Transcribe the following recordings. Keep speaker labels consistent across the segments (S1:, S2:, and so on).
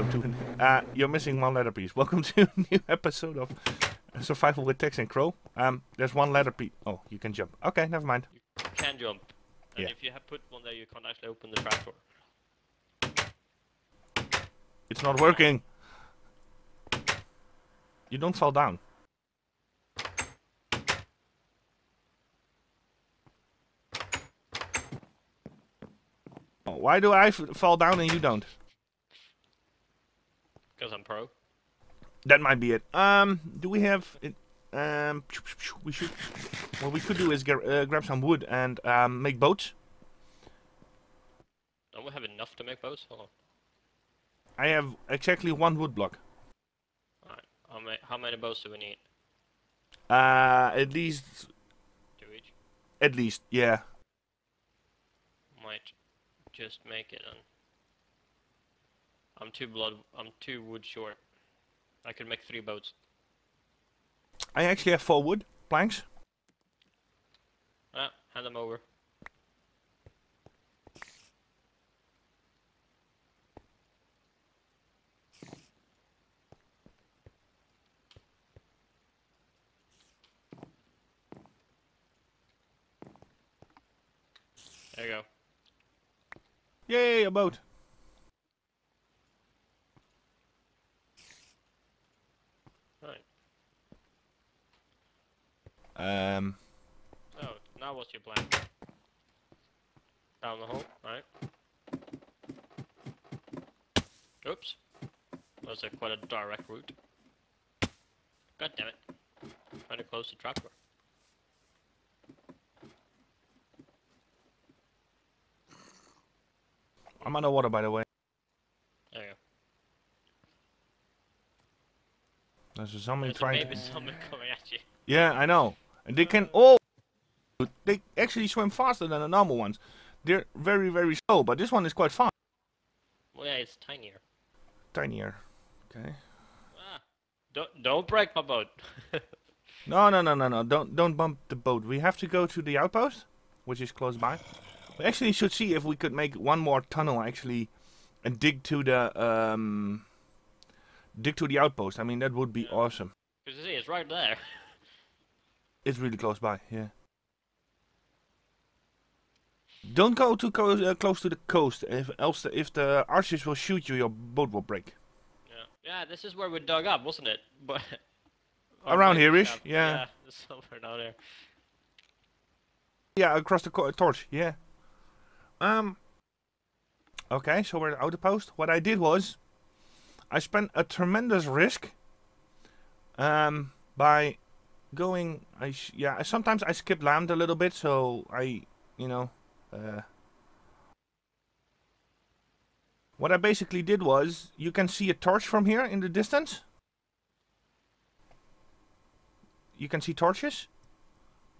S1: welcome to. Uh, you're missing one letter piece. Welcome to a new episode of Survival with Tex and Crow. Um, there's one letter piece. Oh, you can jump. Okay, never mind.
S2: You can jump. And
S1: Yeah.
S2: if you have put one there, you can't actually open the trapdoor.
S1: It's not working. You don't fall down. Oh, why do I f- fall down and you don't?
S2: Because I'm pro.
S1: That might be it. Um, do we have it? Um, we should. What we could do is get, uh, grab some wood and um, make boats.
S2: Don't we have enough to make boats? Hold on.
S1: I have exactly one wood block.
S2: Alright. How, ma- how many boats do we need?
S1: Uh, at least,
S2: Two each?
S1: at least, yeah.
S2: Might just make it. And I'm two blood. I'm two wood short. I could make three boats.
S1: I actually have four wood planks.
S2: Ah, hand them over. There you go.
S1: Yay, a boat.
S2: Right.
S1: Um,
S2: So, now what's your plan? Down the hole, right? Oops. A quite a direct route. God damn it. Trying to close the trapdoor.
S1: I'm underwater, by the way.
S2: There you go.
S1: There's a zombie
S2: There's
S1: trying.
S2: maybe someone coming at you.
S1: Yeah, I know. And they can. Oh, they actually swim faster than the normal ones. They're very, very slow, but this one is quite fast.
S2: Well, yeah, it's tinier.
S1: Tinier. Okay.
S2: Ah, don't don't break my boat.
S1: No, no, no, no, no. Don't, don't bump the boat. We have to go to the outpost, which is close by. We actually should see if we could make one more tunnel actually, and dig to the um, dig to the outpost. I mean, that would be
S2: Yeah.
S1: awesome.
S2: Cause you see, it's right there.
S1: It's really close by. Yeah. Don't go too co- uh, close to the coast, if else the, if the archers will shoot you, your boat will break.
S2: Yeah. This is where we dug up, wasn't it? But
S1: Around here-ish, yeah.
S2: Yeah, somewhere down there.
S1: Yeah, across the co- torch. Yeah. Um. Okay, so we're at outpost. What I did was, I spent a tremendous risk. Um, by going, I sh- yeah. Sometimes I skip land a little bit, so I, you know, uh. What I basically did was, you can see a torch from here in the distance. You can see torches.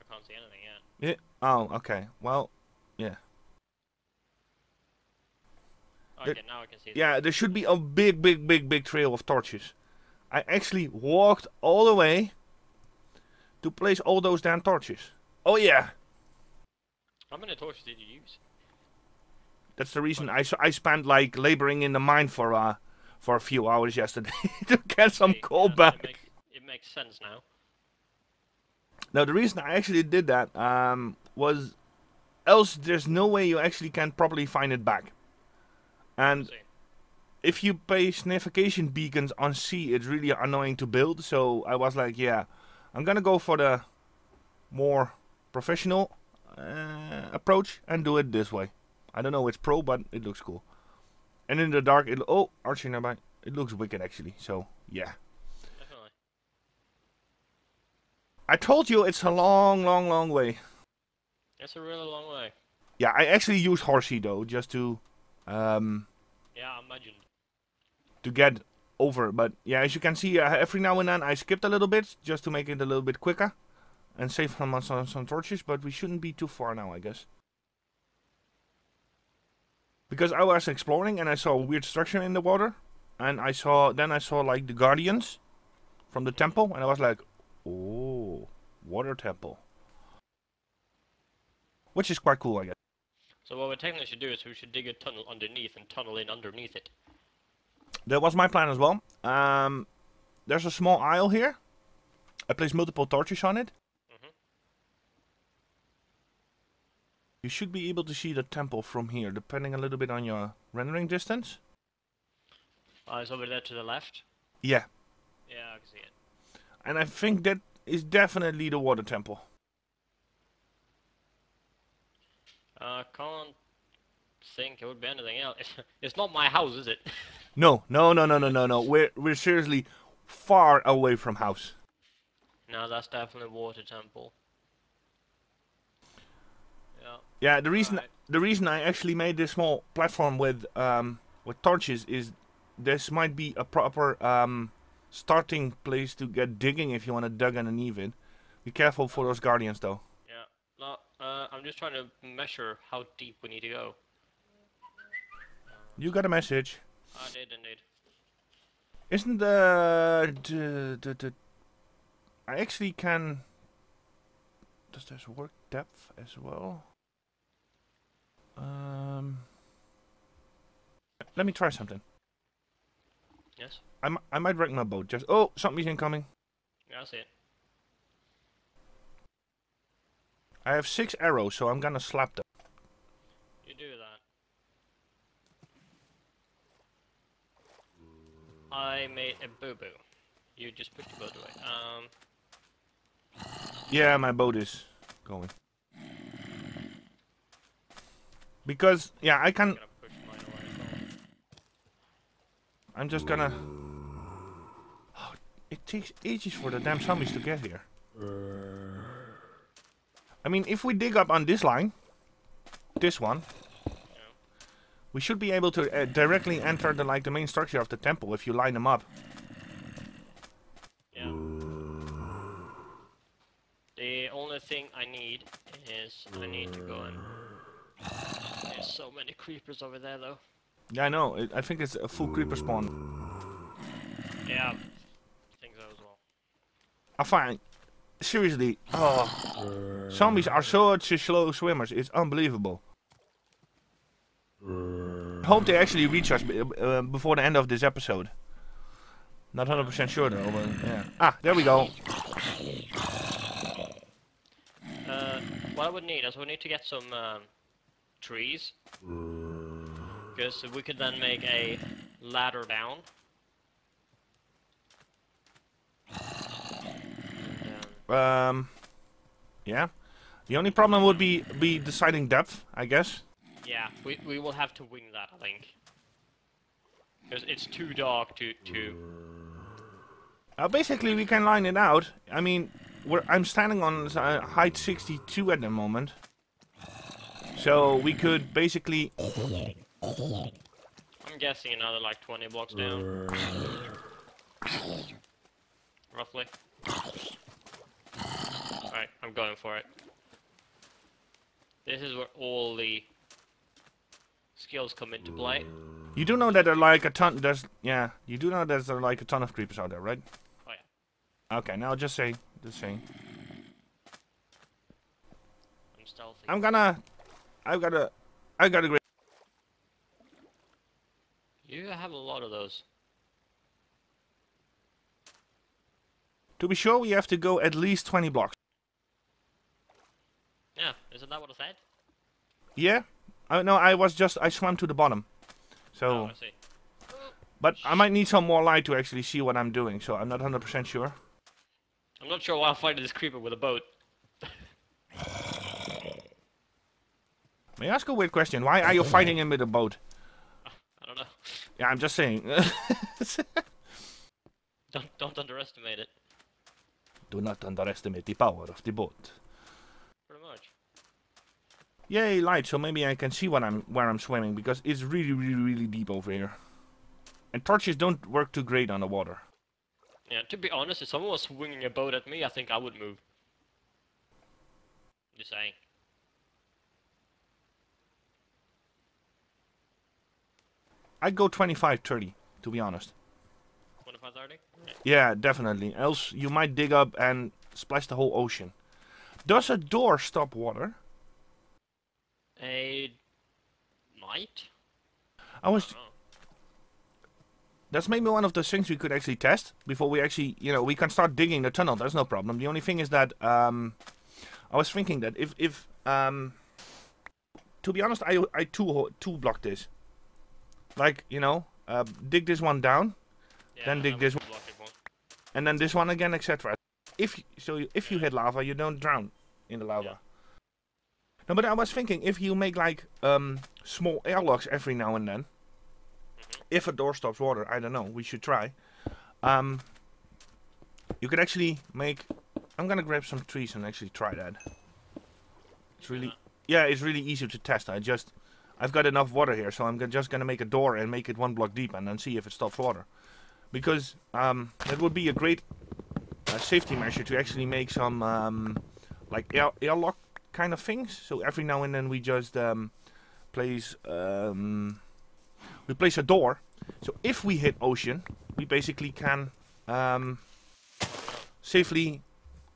S2: I can't see anything yet.
S1: Yeah. Oh, okay. Well, yeah.
S2: Okay, now I can see.
S1: Yeah, there should be a big, big, big, big trail of torches. I actually walked all the way to place all those damn torches. Oh yeah,
S2: How many torches did you use?
S1: That's the reason I, I spent like laboring in the mine for uh for a few hours yesterday to get some
S2: Okay,
S1: coal
S2: yeah,
S1: back.
S2: It makes, it makes sense now.
S1: Now the reason I actually did that um was else there's no way you actually can properly find it back. And if you place navigation beacons on sea, it's really annoying to build. So I was like, yeah, I'm gonna go for the more professional uh, approach and do it this way. I don't know, it's pro, but it looks cool. And in the dark, it oh archer nearby. It looks wicked actually. So yeah,
S2: Definitely.
S1: I told you it's a long, long, long way.
S2: It's a really long way.
S1: Yeah, I actually use horsey though, just to um
S2: Yeah, I imagined.
S1: to get over. But yeah, as you can see, uh, every now and then I skipped a little bit just to make it a little bit quicker and save some some, some torches. But we shouldn't be too far now, I guess. Because I was exploring and I saw a weird structure in the water, and I saw then I saw like the guardians from the temple, and I was like, oh, water temple, which is quite cool, I guess.
S2: So what we technically should do is we should dig a tunnel underneath and tunnel in underneath it.
S1: That was my plan as well. Um, there's a small aisle here. I placed multiple torches on it. You should be able to see the temple from here, depending a little bit on your rendering distance.
S2: Uh, it's over there to the left.
S1: Yeah,
S2: Yeah, I can see it.
S1: and I think that is definitely the water temple.
S2: Uh, can't think it would be anything else. It's not my house, is it?
S1: No, no, no, no, no, no, no. We're we're seriously far away from house.
S2: no, that's definitely water temple. Yeah.
S1: The reason the reason I actually made this small platform with um with torches is this might be a proper um starting place to get digging if you want to dig underneath it. Be careful for those guardians though.
S2: Yeah. No, uh, I'm just trying to measure how deep we need to go.
S1: You got a message.
S2: I did indeed.
S1: Isn't the, the, the, the I actually can does this work depth as well? Um let me try something.
S2: Yes.
S1: I, I might wreck my boat just oh something's incoming.
S2: Yeah, I see it.
S1: I have six arrows, so I'm gonna slap them.
S2: You do that. I made a boo boo. You just put your boat away. Um,
S1: Yeah, my boat is going. Because yeah, I can.
S2: I'm
S1: just gonna. Oh, it takes ages for the damn zombies to get here. I mean, if we dig up on this line, this one, we should be able to uh, directly enter the like the main structure of the temple if you line them up.
S2: Yeah. The only thing I need is I need to go and. There's so many creepers over there though.
S1: Yeah, I know. It, I think it's a full creeper spawn.
S2: Yeah. I think so as well.
S1: I find seriously. Oh, zombies are such slow swimmers. It's unbelievable. Hope they actually reach us b- uh, before the end of this episode. Not 100% sure though, but yeah. Ah, there we go.
S2: Uh, what I would need is we need to get some um, trees. Because we could then make a ladder down. Um,
S1: Um, yeah. The only problem would be be deciding depth, I guess.
S2: yeah, we, we will have to wing that, I think. Because it's too dark to, to...
S1: Uh, basically, we can line it out. I mean, we're, I'm standing on uh, height 62 at the moment. So we could basically
S2: I'm guessing another like 20 blocks down. Roughly. Alright, I'm going for it. This is where all the skills come into play.
S1: You do know that there are like a ton. There's yeah. You do know that there's uh, like a ton of creepers out there, right?
S2: Oh yeah,
S1: Okay. Now just say, just saying.
S2: I'm stealthy.
S1: I'm gonna. I've got a, I've got a great.
S2: You have a lot of those.
S1: To be sure, we have to go at least 20 blocks.
S2: Yeah, isn't that what I said?
S1: Yeah. I no. I was just. I swam to the bottom. So,
S2: Oh,
S1: but I might need some more light to actually see what I'm doing. So I'm not 100% sure.
S2: I'm not sure why I'm fighting this creeper with a boat.
S1: May I ask a weird question? Why are you fighting him with a boat?
S2: I don't know.
S1: Yeah, I'm just saying.
S2: Don't don't underestimate it.
S1: Do not underestimate the power of the boat.
S2: Pretty much.
S1: Yay, light! So maybe I can see what I'm where I'm swimming because it's really, really, really deep over here. And torches don't work too great on the water.
S2: Yeah, to be honest, if someone was swinging a boat at me, I think I would move. Just saying.
S1: I'd go 25, 30, to be honest.
S2: 25, 30? Yeah.
S1: Yeah, definitely. Else you might dig up and splash the whole ocean. Does a door stop water?
S2: A might?
S1: I was
S2: Oh.
S1: that's maybe one of the things we could actually test before we actually, you know, we can start digging the tunnel. That's no problem. The only thing is that um, I was thinking that if if um, to be honest, I I two two block this. Like you know, uh, dig this one down,
S2: Yeah,
S1: Then dig this
S2: can block it one.
S1: and then this one again, etc. If so, you- if you hit lava, you don't drown in the lava.
S2: Yeah.
S1: No, but I was thinking if you make like um, small airlocks every now and then,
S2: Mhm.
S1: if a door stops water, I don't know. We should try. Um, you could actually make. I'm gonna grab some trees and actually try that. It's really, yeah, it's really easy to test. I just, I've got enough water here, so I'm just gonna make a door and make it one block deep, and then see if it stops water. Because um, that would be a great uh, safety measure to actually make some um, like air airlock kind of things. So every now and then we just um, place um, we place a door. So if we hit ocean, we basically can um, safely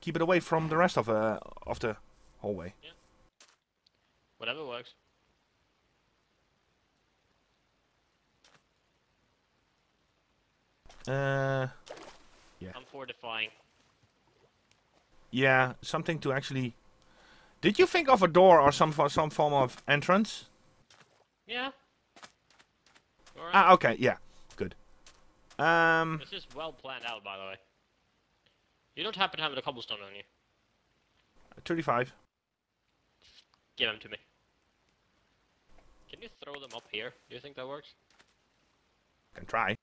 S1: keep it away from the rest of uh, of the hallway. Yeah.
S2: Whatever works.
S1: Uh,
S2: I'm fortifying.
S1: yeah, something to actually. Did you think of a door or some some form of entrance?
S2: Yeah. Alright.
S1: Ah, okay, yeah, good. Um,
S2: This is well planned out, by the way. You don't happen to have the cobblestone on you.
S1: 35.
S2: Give them to me. Can you throw them up here? Do you think that works?
S1: Can try.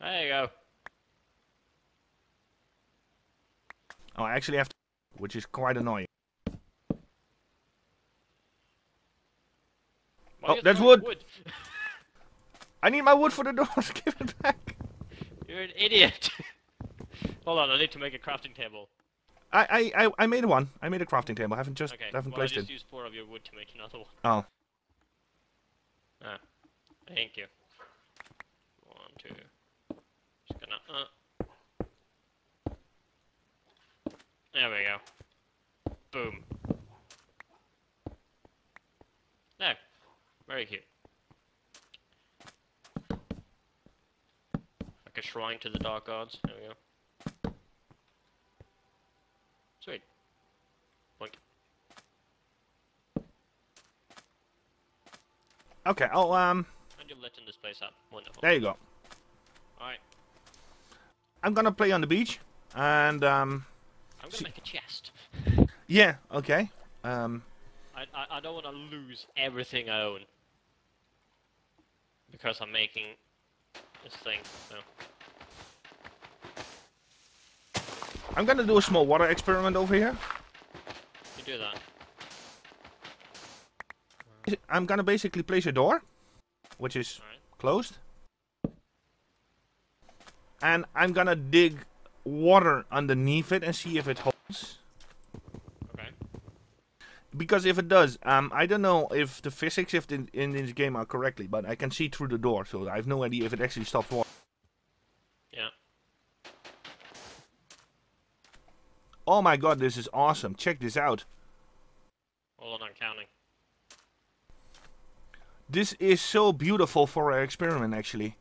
S2: There you go.
S1: Oh, I actually have to, which is quite annoying.
S2: Why
S1: Oh, that's
S2: throwing
S1: wood. I need my wood for the doors. Give it back.
S2: You're an idiot. Hold on, I need to make a crafting table.
S1: I, I, I, I made one. I made a crafting table. I haven't just
S2: Okay,
S1: haven't
S2: well, I
S1: placed
S2: just
S1: it.
S2: used four of your wood to make another one.
S1: Oh,
S2: Ah, thank you. One, two. Just gonna, uh. There we go. Boom. There. Very cute. Like a shrine to the dark gods. There we go. Sweet. Boink.
S1: okay. Oh, um,
S2: And you're letting this place up. Wonderful.
S1: there you go.
S2: Alright.
S1: I'm gonna play on the beach, and um,
S2: I'm gonna make a chest.
S1: yeah, okay. Um,
S2: I, I, I don't want to lose everything I own. Because I'm making this thing. So.
S1: I'm gonna do a small water experiment over here.
S2: You do that.
S1: I'm gonna basically place a door, which is
S2: Alright.
S1: closed, and I'm gonna dig water underneath it and see if it holds.
S2: Okay.
S1: Because if it does, um, I don't know if the physics if in, in this game are correctly, but I can see through the door, so I have no idea if it actually stops water.
S2: Yeah.
S1: Oh my god, this is awesome! Check this out.
S2: Hold on, I'm counting.
S1: This is so beautiful for an experiment, actually.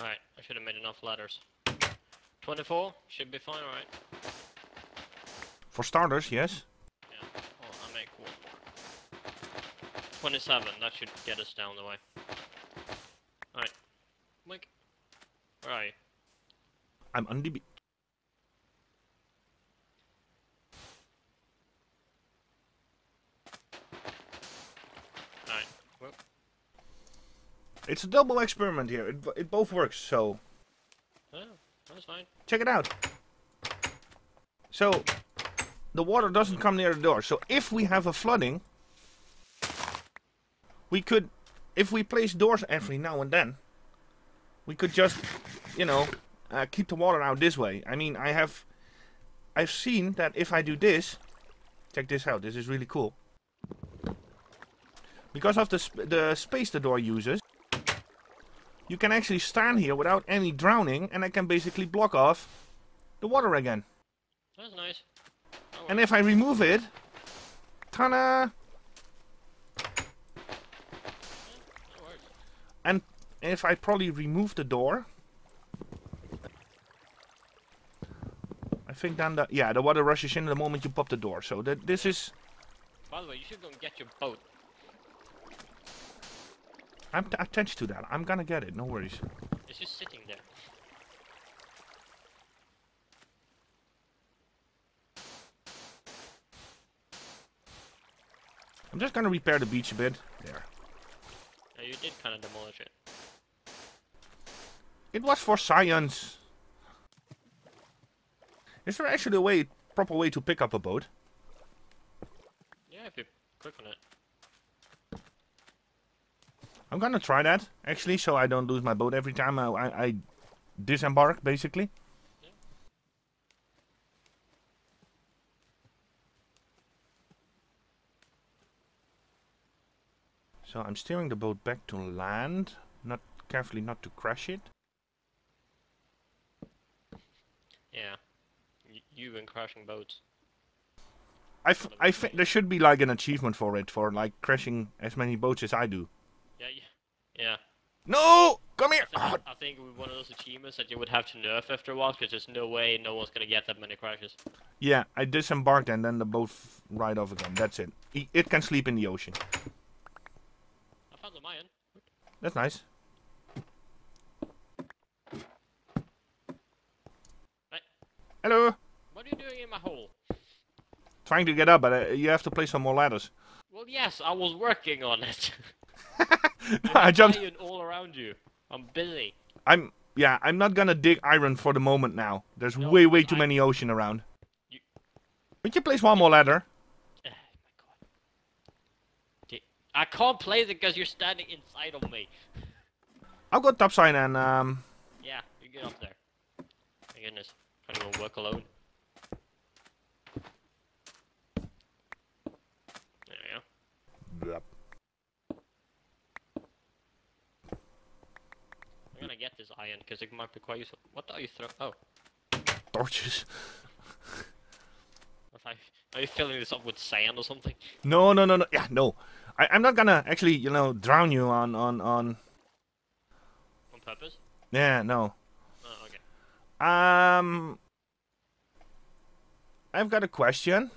S2: Alright, I should have made enough ladders. 24? Should be fine, alright.
S1: For starters, yes.
S2: Yeah. Oh, I'll make one more. 27, that should get us down the way. Alright. Mike. Where are you?
S1: I'm on the.
S2: Alright. Well,
S1: It's a double experiment here. It, it both works, so. Check it out. So, the water doesn't come near the door. So if we have a flooding, we could, if we place doors every now and then, we could just, you know, uh, keep the water out this way. I mean, I have, I've seen that if I do this, check this out. This is really cool. Because of the sp- the space the door uses, you can actually stand here without any drowning, and I can basically block off the water again.
S2: That's nice. That
S1: And if I remove it, ta-da! And if I probably remove the door, I think then the yeah the water rushes in the moment you pop the door. So that this is
S2: By the way, you should go and get your boat.
S1: I'm t- attached to that. I'm gonna get it. No worries.
S2: It's just sitting there.
S1: I'm just gonna repair the beach a bit. There.
S2: Yeah, you did kind of demolish it.
S1: It was for science. Is there actually a way, proper way to pick up a boat?
S2: Yeah, if you click on it.
S1: I'm gonna try that actually, so I don't lose my boat every time I, I, I disembark, basically. So I'm steering the boat back to land, not carefully not to crash it.
S2: Yeah. Y- you've been crashing boats.
S1: I, f- I think there should be like an achievement for it, for like crashing as many boats as I do.
S2: Yeah, yeah. Yeah.
S1: No! Come here!
S2: I think, I think it one of those achievements that you would have to nerf after a while, because there's no way no one's gonna get that many crashes.
S1: yeah, I disembarked and then the boat right off again. That's it. It can sleep in the ocean.
S2: I found some iron.
S1: That's nice.
S2: Right.
S1: Hello.
S2: What are you doing in my hole?
S1: Trying to get up, but uh, you have to place some more ladders.
S2: Well, yes, I was working on it.
S1: I jumped.
S2: Iron all around you. I'm busy.
S1: I'm yeah. I'm not gonna dig iron for the moment now. There's
S2: No,
S1: way way too many ocean around.
S2: You-
S1: Would you place one more ladder?
S2: Oh my god. I can't play it because you're standing inside of me.
S1: I'll go topside and um.
S2: Yeah, you get up there. My goodness. Can't even work alone. There we go. I'm gonna get this iron because it might be quite useful. What are you throwing? Oh,
S1: Torches.
S2: are you filling this up with sand or something?
S1: No, no, no, no. Yeah, no. I, I'm not gonna actually, you know, drown you on on on.
S2: On purpose?
S1: Yeah, no.
S2: Oh, okay.
S1: Um. I've got a question.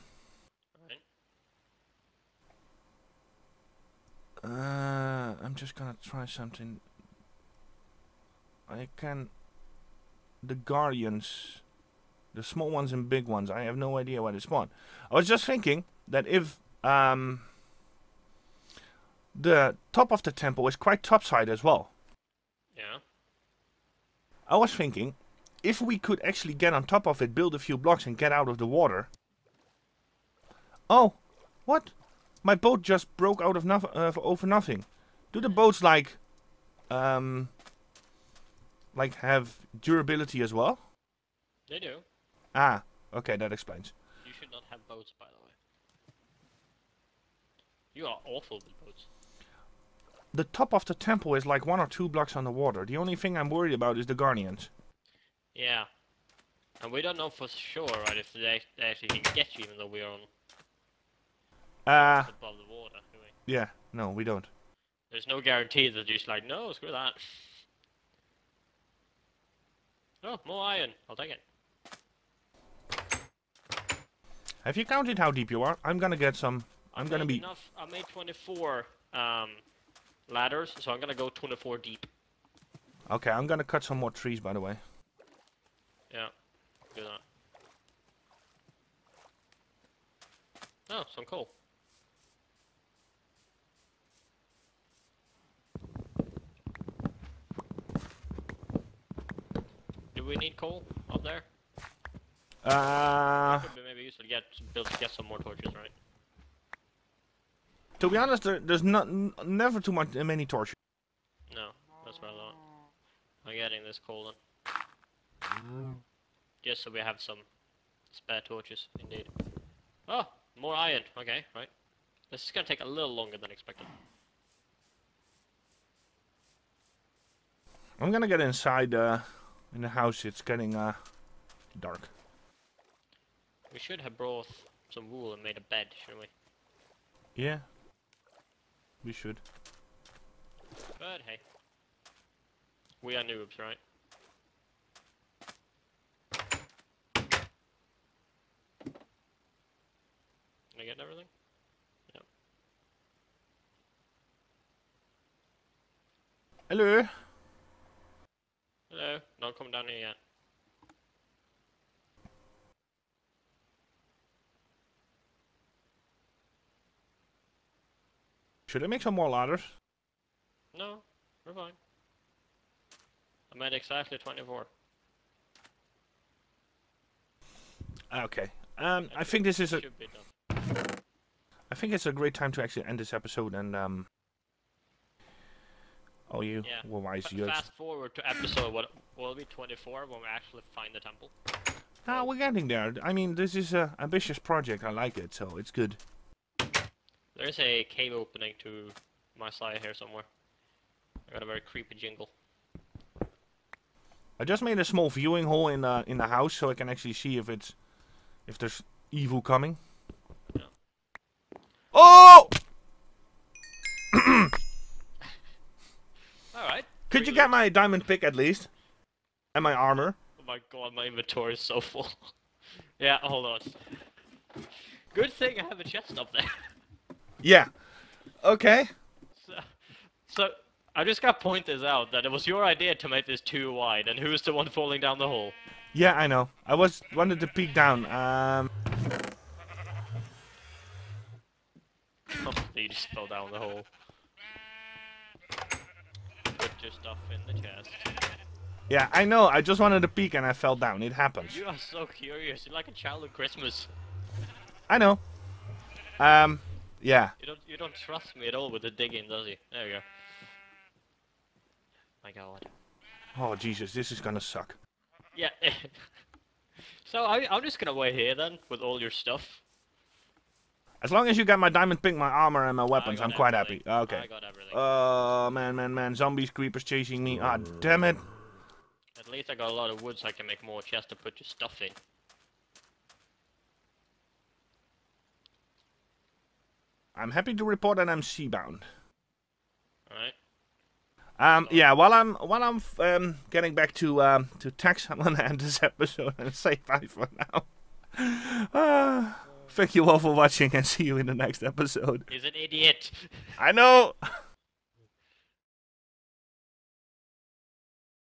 S1: Uh, I'm just gonna try something. I can. The guardians, the small ones and big ones. I have no idea where they spawn. I was just thinking that if um. The top of the temple is quite topside as well.
S2: Yeah.
S1: I was thinking, if we could actually get on top of it, build a few blocks, and get out of the water. Oh, what? My boat just broke out of nothing uh, over nothing. Do the boats like, um, like have durability as well?
S2: They do.
S1: Ah, okay, that explains.
S2: You should not have boats, by the way. You are awful with boats.
S1: The top of the temple is like one or two blocks on the water. The only thing I'm worried about is the guardians.
S2: Yeah. And we don't know for sure, right, if they, they actually can get you even though we are on
S1: Ah,
S2: above the water. do we?
S1: yeah, no, we don't.
S2: There's no guarantee that you're just like, no, screw that. Oh, more iron. I'll take it.
S1: Have you counted how deep you are? I'm gonna get some. I'm
S2: I
S1: gonna be.
S2: Enough, I made 24 um, ladders, so I'm gonna go 24 deep.
S1: Okay, I'm gonna cut some more trees, by the way.
S2: Yeah, do that. Oh, some coal. We need coal up there?
S1: Uh,
S2: Could be maybe useful to get build get some more torches, right?
S1: to be honest, there, there's not never too much many torches.
S2: No, that's what I thought. I'm getting this coal then. Just so we have some spare torches, indeed. Oh, more iron. Okay, right. This is gonna take a little longer than expected.
S1: I'm gonna get inside uh, in the house. It's getting uh, dark.
S2: We should have brought some wool and made a bed, shouldn't we?
S1: Yeah. We should.
S2: But hey. We are noobs, right? Did I get everything? Yep.
S1: Hello.
S2: Hello, don't come down here yet.
S1: Should I make some more ladders?
S2: No, we're fine. I made exactly 24.
S1: Okay. Um, I think this is a.
S2: Should be done.
S1: I think it's a great time to actually end this episode and um. Oh, you
S2: Yeah.
S1: were wise.
S2: Fa-
S1: You.
S2: fast forward to episode what will be 24 when we actually find the temple.
S1: Ah, we're getting there. I mean, this is a ambitious project. I like it, so it's good.
S2: There is a cave opening to my side here somewhere. I got a very creepy jingle.
S1: I just made a small viewing hole in the in the house so I can actually see if it's if there's evil coming.
S2: Yeah.
S1: Oh!
S2: Alright.
S1: Could you get my diamond pick at least? And my armor?
S2: Oh my god, my inventory is so full. yeah, hold on. Good thing I have a chest up there.
S1: Yeah. Okay.
S2: so, so, I just got to point this out that it was your idea to make this too wide, and who's the one falling down the hole?
S1: Yeah, I know. I was wanted to peek down. Um.
S2: Oh, you just fell down the hole. Your stuff in the chest.
S1: Yeah, I know. I just wanted to peek and I fell down. It happens.
S2: You are so curious. You're like a child at Christmas.
S1: I know. Um. Yeah.
S2: You don't you don't trust me at all with the digging, does he? There we go. My god.
S1: Oh Jesus, this is gonna suck.
S2: Yeah. so I, I'm just gonna wait here then with all your stuff.
S1: As long as you got my diamond pick, my armor, and my weapons, I'm quite
S2: everything.
S1: happy. Okay.
S2: I got everything.
S1: Oh man, man, man! Zombies, creepers chasing me. Ah, damn it!
S2: At least I got a lot of wood so I can make more chests to put your stuff in.
S1: I'm happy to report that I'm seabound.
S2: Alright.
S1: Um, yeah. While I'm while I'm um getting back to um to Tex, I'm gonna end this episode and say bye for now. Ah, thank you all for watching and see you in the next episode.
S2: He's an idiot.
S1: I know.